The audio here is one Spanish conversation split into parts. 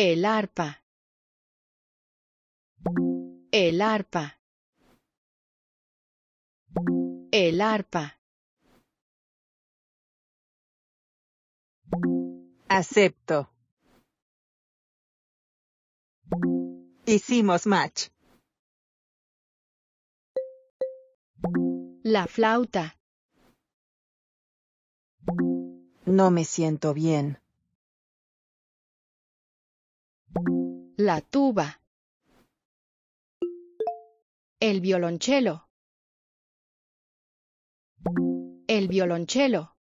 El arpa. El arpa. El arpa. Acepto. Hicimos match. La flauta. No me siento bien. La tuba. El violonchelo. El violonchelo.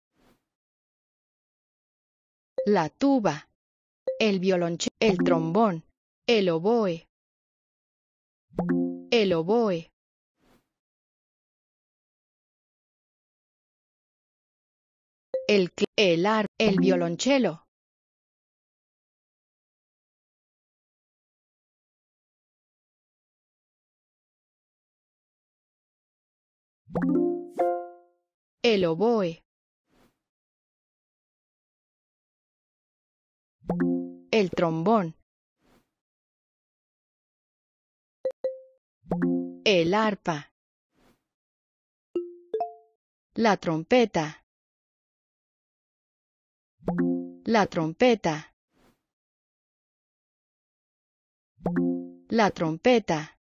La tuba. El violonchelo. El trombón. El oboe. El oboe. El, el ar, el violonchelo. El oboe. El trombón. El arpa. La trompeta. La trompeta. La trompeta.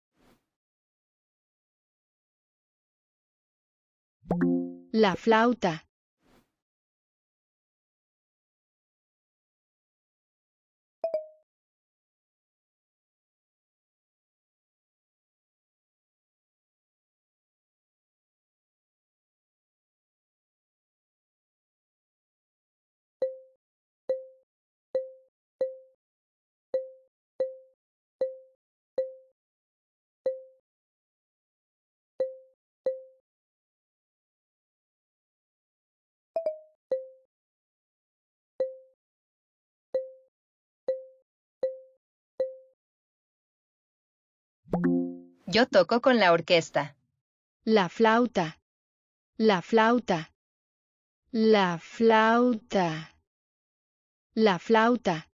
La flauta. Yo toco con la orquesta. La flauta. La flauta. La flauta. La flauta.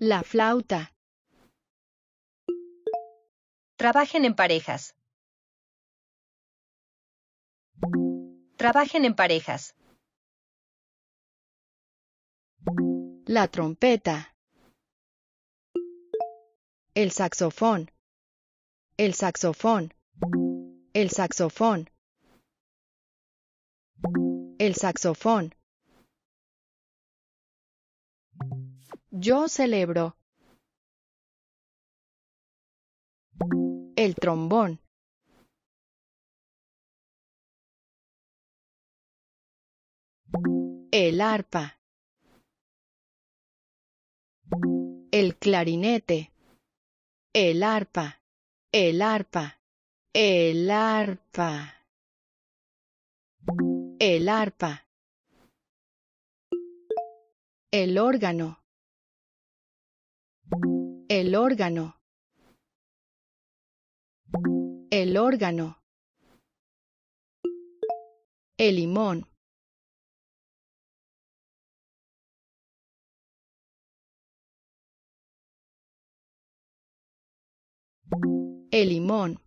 La flauta. Trabajen en parejas. Trabajen en parejas. La trompeta. El saxofón. El saxofón. El saxofón. El saxofón. Yo celebro. El trombón. El arpa. El clarinete. El arpa. El arpa. El arpa. El arpa. El órgano. El órgano. El órgano. El limón. El limón.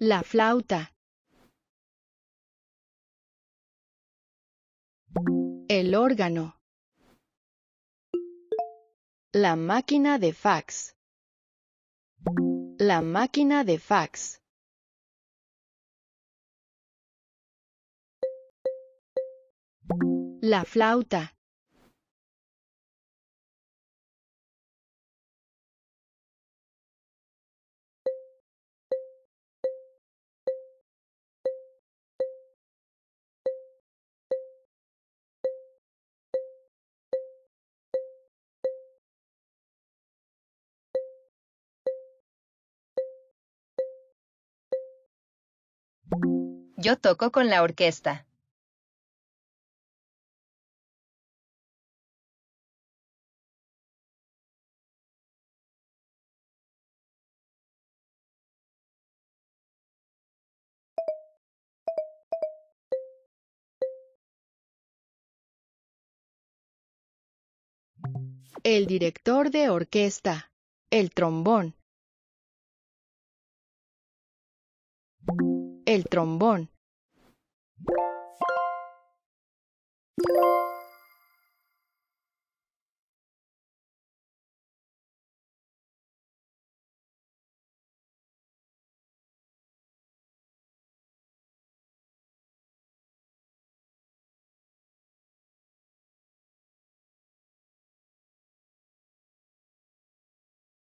La flauta. El órgano. La máquina de fax. La máquina de fax. La flauta. Yo toco con la orquesta. El director de orquesta. El trombón. El trombón.